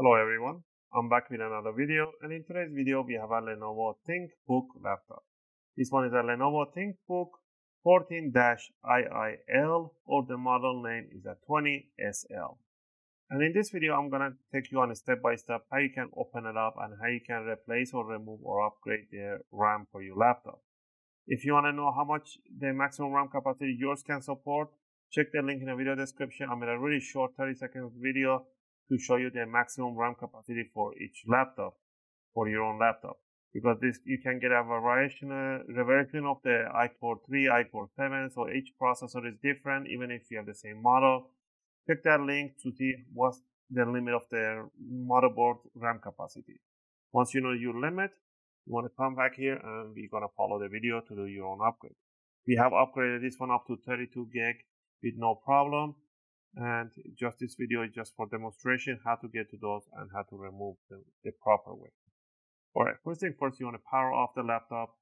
Hello everyone, I'm back with another video and in today's video we have a Lenovo ThinkBook laptop. This one is a Lenovo ThinkBook 14-IIL or the model name is a 20SL. And in this video I'm gonna take you on a step by step how you can open it up and how you can replace or remove or upgrade the RAM for your laptop. If you want to know how much the maximum RAM capacity yours can support, check the link in the video description. I'm in a really short 30 second video to show you the maximum RAM capacity for each laptop, for your own laptop. Because this you can get a variation, uh, version of the iCore 3, iCore 7, so each processor is different, even if you have the same model. Check that link to see what's the limit of the motherboard RAM capacity. Once you know your limit, you want to come back here and we're going to follow the video to do your own upgrade. We have upgraded this one up to 32 gig with no problem. And just this video is just for demonstration how to get to those and how to remove them the proper way. Alright, first thing first, you want to power off the laptop.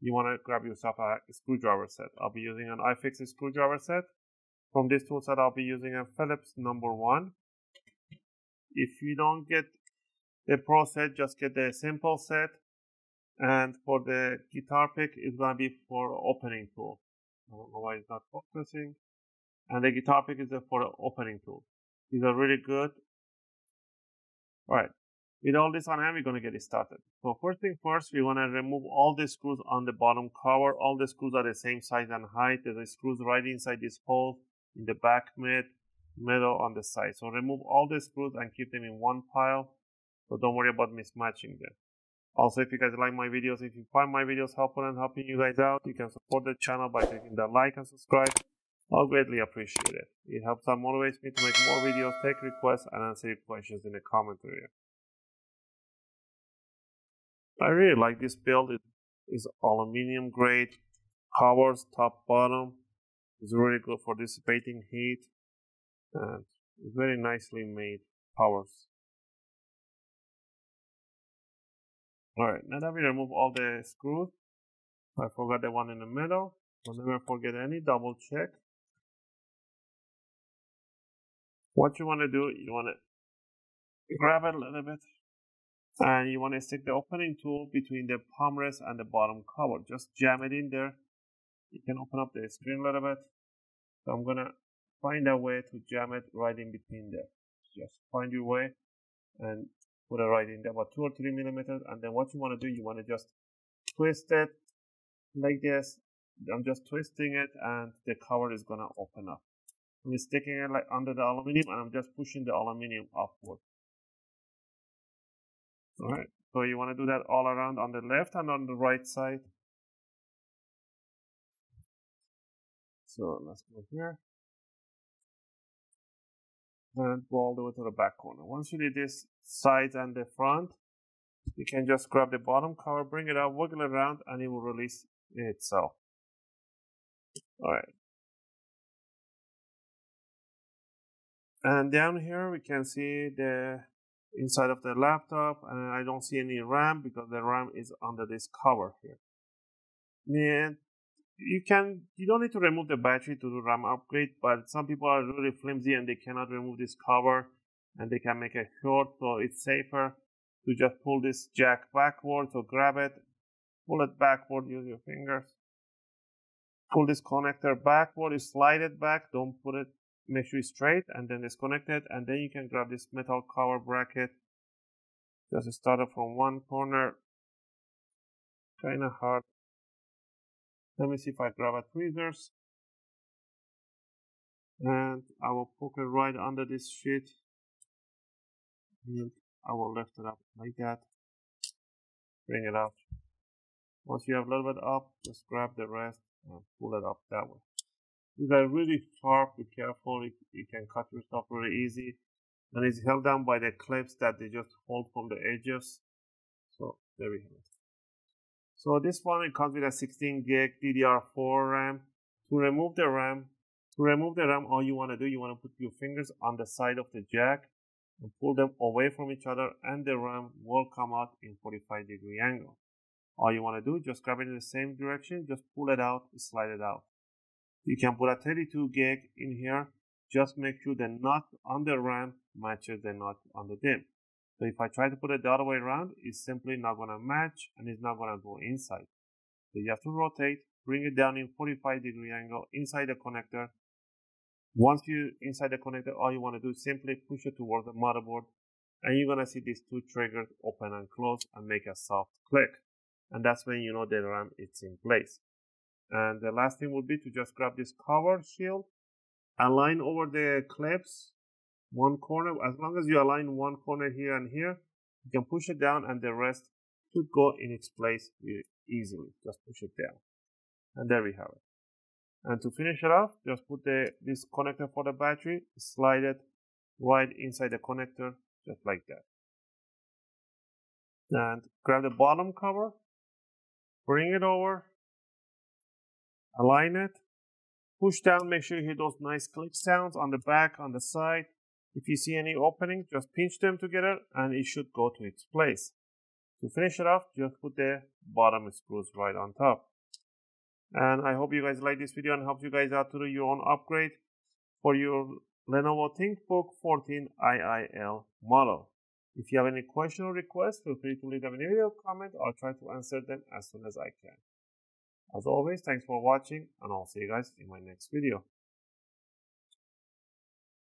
You want to grab yourself a screwdriver set. I'll be using an iFixit screwdriver set. From this tool set, I'll be using a Phillips number one. If you don't get the Pro set, just get the simple set and for the guitar pick it's going to be for opening tool I don't know why it's not focusing and the guitar pick is for opening tool. These are really good. All right with all this on hand we're going to get it started. So first thing first we want to remove all the screws on the bottom cover. All the screws are the same size and height. There's screws right inside this hole in the back mid middle on the side. So remove all the screws and keep them in one pile. So don't worry about mismatching them. Also, if you guys like my videos, if you find my videos helpful and helping you guys out, you can support the channel by clicking the like and subscribe. I'll greatly appreciate it. It helps and motivates me to make more videos, take requests, and answer your questions in the comment area. I really like this build. It is aluminium grade, covers top bottom. It's really good for dissipating heat and very nicely made powers. Alright, now that we remove all the screws, I forgot the one in the middle. Don't never forget any, double check. What you want to do, you want to grab it a little bit and you want to stick the opening tool between the palm rest and the bottom cover. Just jam it in there. You can open up the screen a little bit. So I'm going to find a way to jam it right in between there. Just find your way and put it right in there about two or three millimeters and then what you want to do you want to just twist it like this I'm just twisting it and the cover is gonna open up I'm sticking it like under the aluminum and I'm just pushing the aluminum upward alright so you want to do that all around on the left and on the right side so let's go here and go all the way to the back corner. Once you do this side and the front, you can just grab the bottom cover, bring it out, wiggle it around, and it will release itself. Alright. And down here we can see the inside of the laptop and I don't see any RAM because the RAM is under this cover here. And you can you don't need to remove the battery to do RAM upgrade, but some people are really flimsy and they cannot remove this cover and they can make a short, so it's safer to just pull this jack backward. So grab it, pull it backward, use your fingers. Pull this connector backward, slide it back, don't put it, make sure it's straight, and then disconnect it, and then you can grab this metal cover bracket. Just start it from one corner, kind of hard let me see if I grab a tweezers. And I will poke it right under this sheet. And I will lift it up like that. Bring it up Once you have a little bit up, just grab the rest and pull it up that way. These are really sharp, be careful, you, you can cut yourself really easy. And it's held down by the clips that they just hold from the edges. So there we have it. So this one it comes with a 16 gig DDR4 RAM. To remove the RAM, to remove the RAM, all you want to do, you want to put your fingers on the side of the jack and pull them away from each other and the RAM will come out in 45 degree angle. All you want to do, just grab it in the same direction, just pull it out, slide it out. You can put a 32 gig in here, just make sure the nut on the RAM matches the nut on the DIMM. So if I try to put it the other way around, it's simply not going to match and it's not going to go inside. So you have to rotate, bring it down in 45 degree angle inside the connector. Once you inside the connector, all you want to do is simply push it towards the motherboard and you're going to see these two triggers open and close and make a soft click. And that's when you know the RAM is in place. And the last thing would be to just grab this cover shield, align over the clips, one corner. As long as you align one corner here and here, you can push it down and the rest should go in its place easily. Just push it down. And there we have it. And to finish it off, just put the this connector for the battery, slide it right inside the connector, just like that. And grab the bottom cover, bring it over, align it, push down, make sure you hear those nice click sounds on the back, on the side. If you see any opening, just pinch them together and it should go to its place. To finish it off, just put the bottom screws right on top. And I hope you guys like this video and helps you guys out to do your own upgrade for your Lenovo ThinkBook 14 IIL model. If you have any question or request, feel free to leave them in a video comment. I'll try to answer them as soon as I can. As always, thanks for watching and I'll see you guys in my next video.